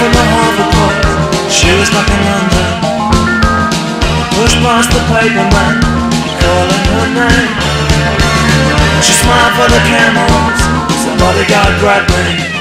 from the harbour She was back in London Pushed past the paperman Calling her name. She smiled for the camels. Somebody got grabbed me.